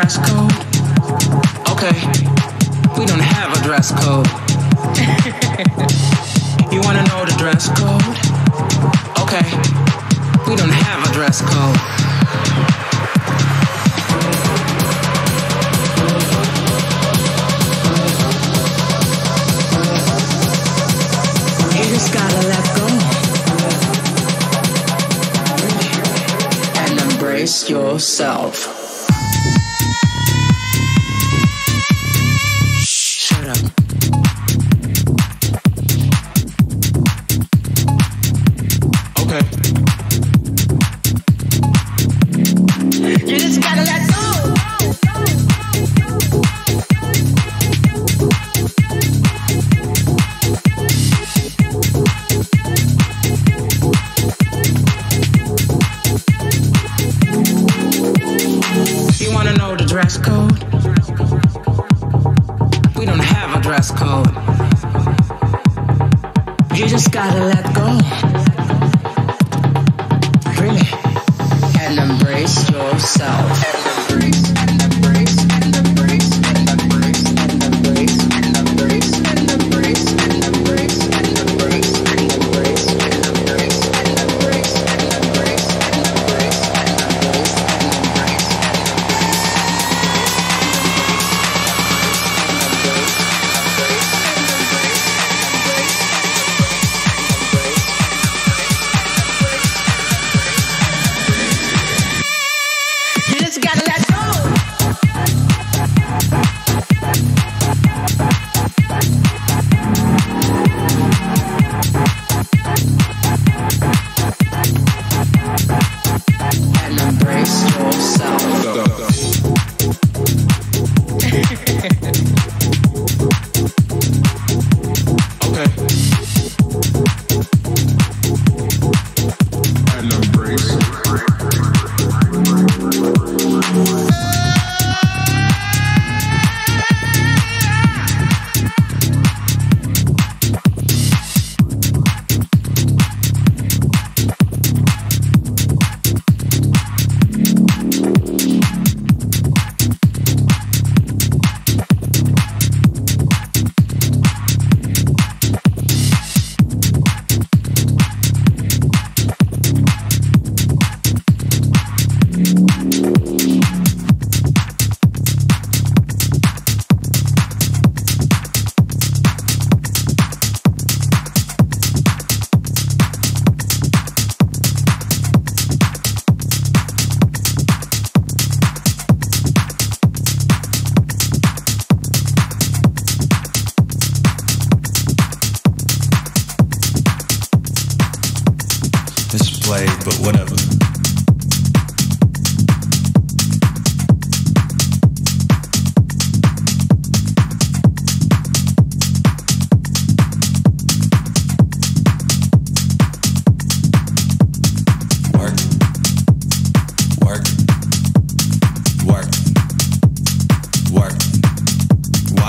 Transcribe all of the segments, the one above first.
dress code? Okay, we don't have a dress code. you wanna know the dress code? Okay, we don't have a dress code. Yourself.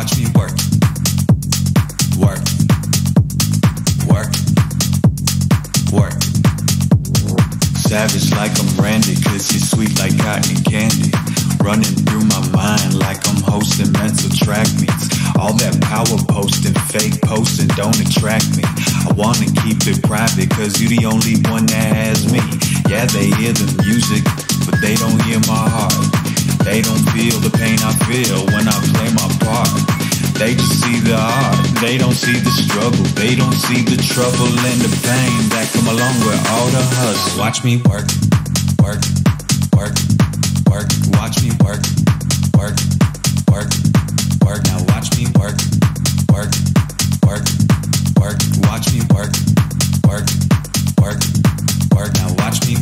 Watch me work, work, work, work. Savage like I'm Randy, cause you're sweet like cotton candy. Running through my mind like I'm hosting mental track meets. All that power posting, fake posting don't attract me. I wanna keep it private, cause you the only one that has me. Yeah, they hear the music, but they don't hear my heart. They don't feel the pain I feel when I play my part. They just see the art, they don't see the struggle, they don't see the trouble and the pain that come along with all the hustle. Watch me work, work, work, work. Watch me work, work, work, work. Now watch me work, work, work, work. Watch me work, work, work, work. Now watch me.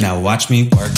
Now watch me work,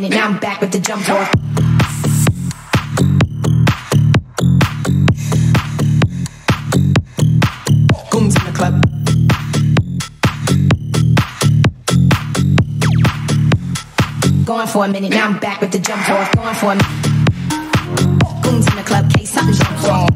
minute, now I'm back with the jump off. Goons in the club. Going for a minute, now I'm back with the jump off. Going for a minute. Goons in the club, case something jump off.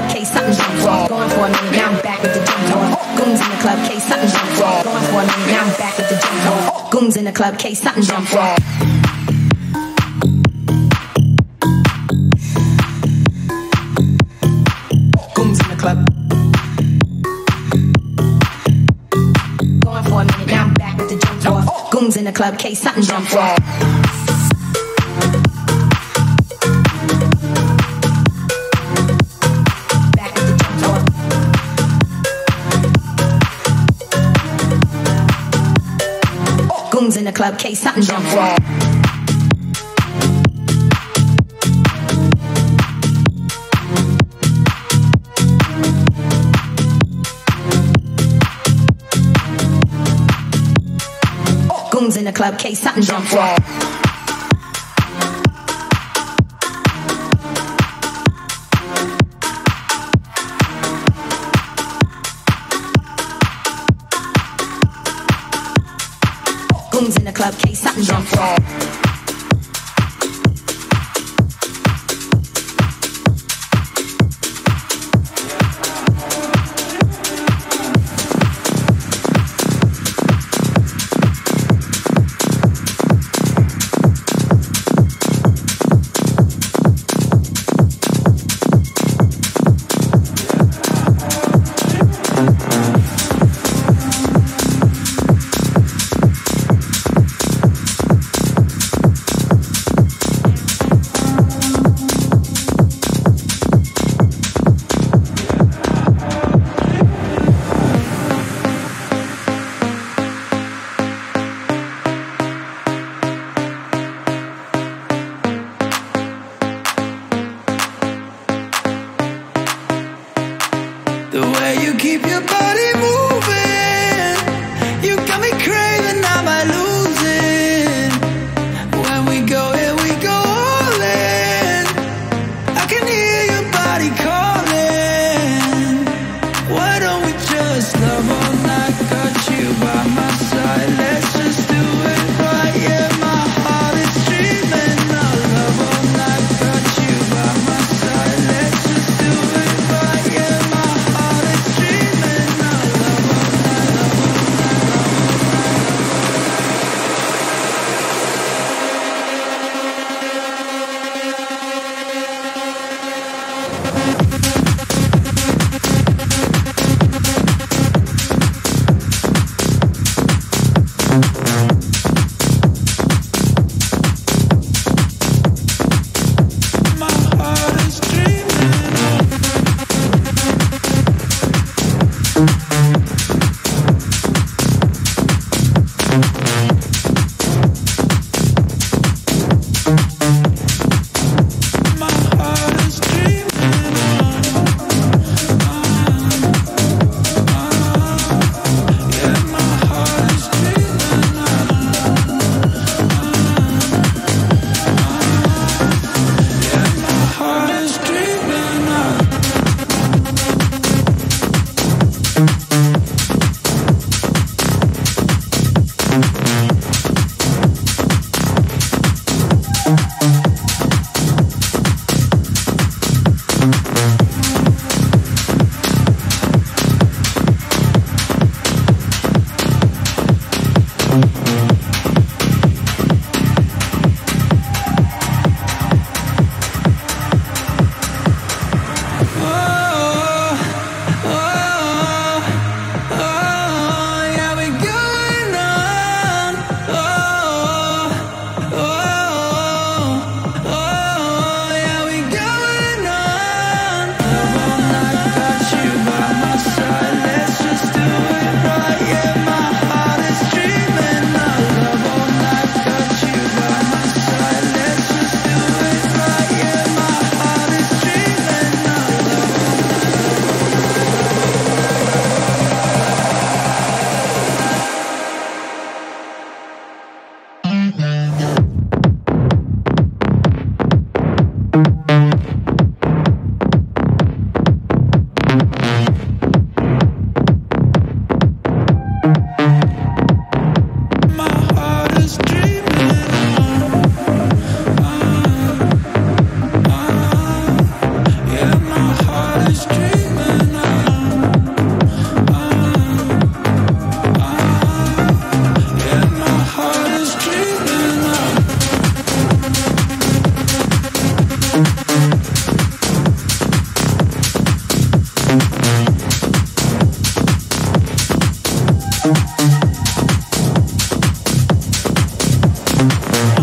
club, case something jump off. Going for a minute, now I'm back with the jump off. Oh, goons in the club, case something jump off. Going for a minute, now I'm back with the jump off. Oh, goons in the club, case something jump off. Goons in the club. Going for a minute, now I'm back with the jump off. Oh, goons in the club, case something jump in the club, case something. Goons in the club, case something jump off. Mm-hmm.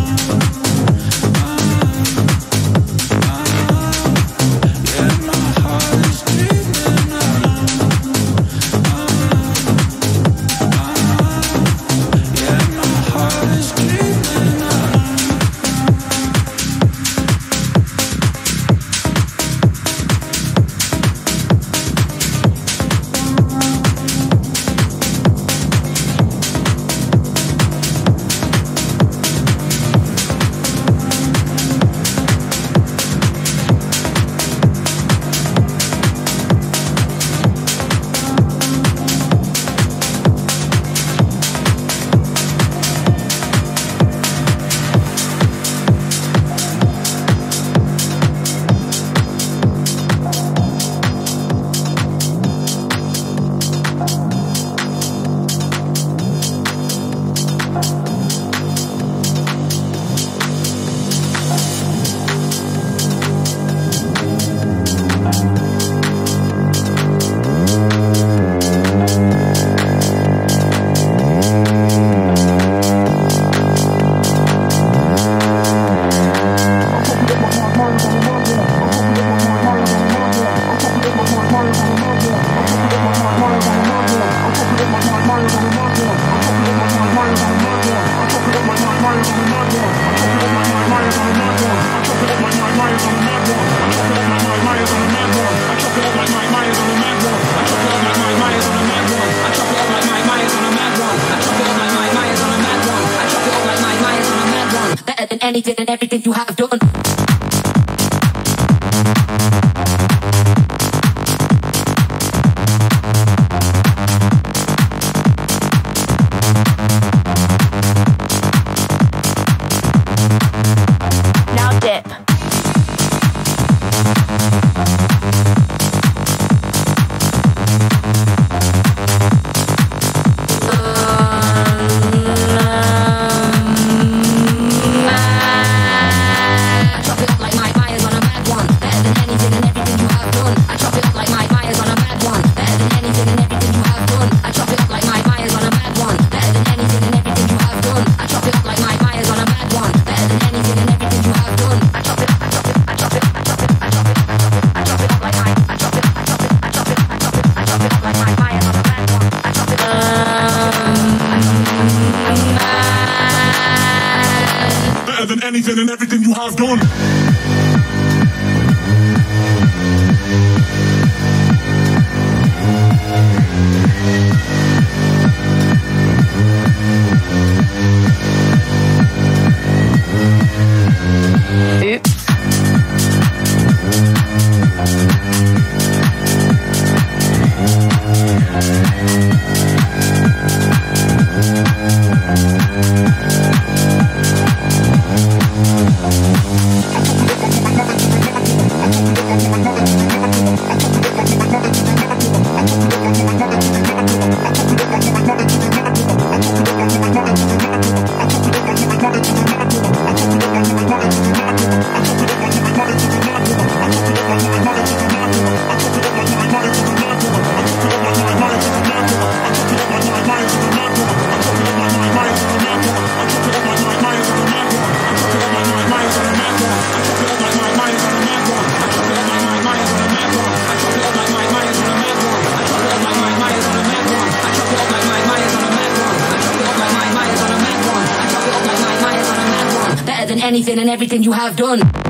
Have done. And everything you have done.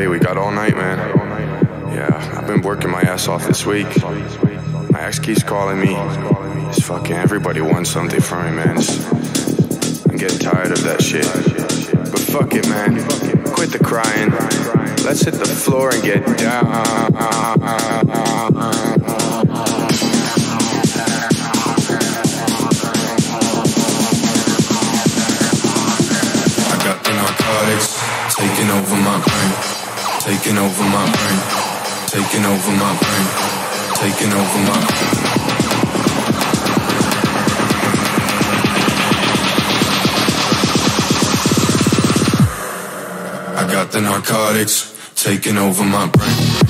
Okay, we got all night, man. Yeah, I've been working my ass off this week. My ex keeps calling me. It's fucking everybody wants something from me, man. I'm getting tired of that shit. But fuck it, man. Quit the crying. Let's hit the floor and get down. I got the narcotics taking over my brain, taking over my brain, taking over my brain, taking over my. brain. I got the narcotics taking over my brain.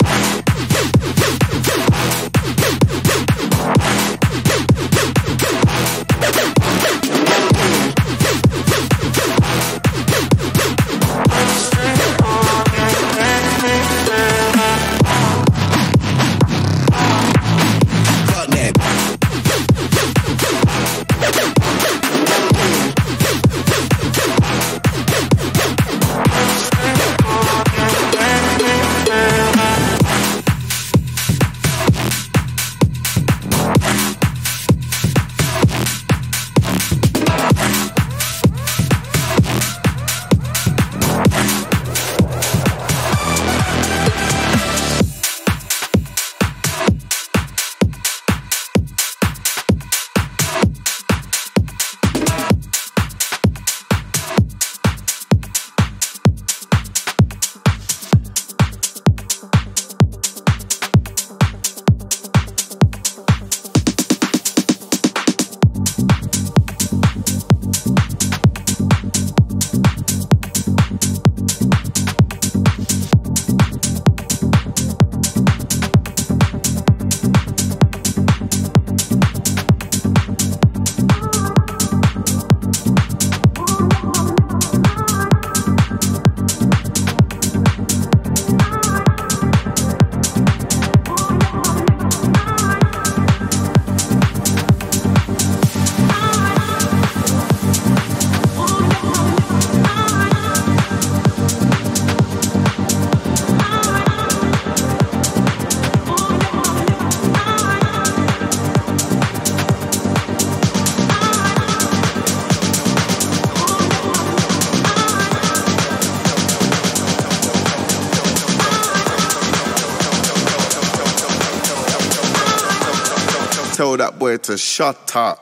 nowhere to shut up.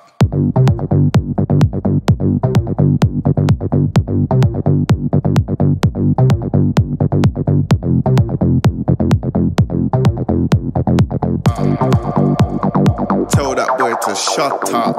Tell that boy to shut up.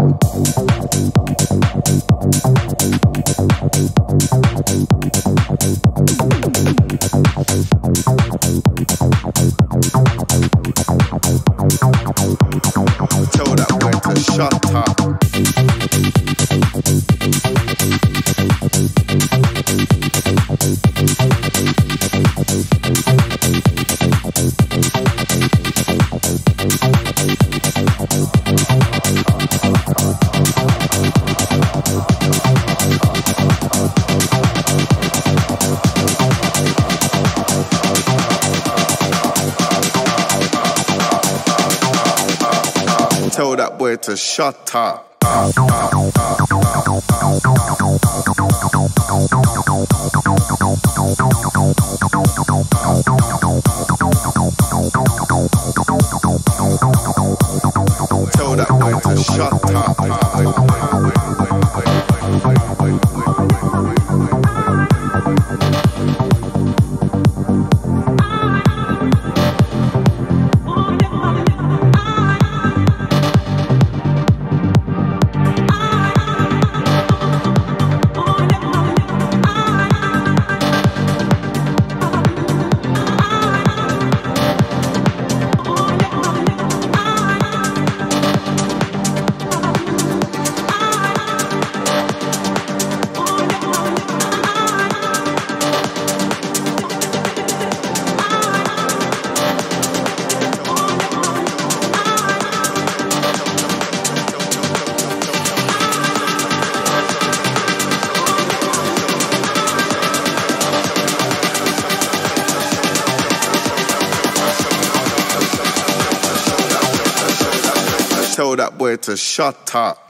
to shut up.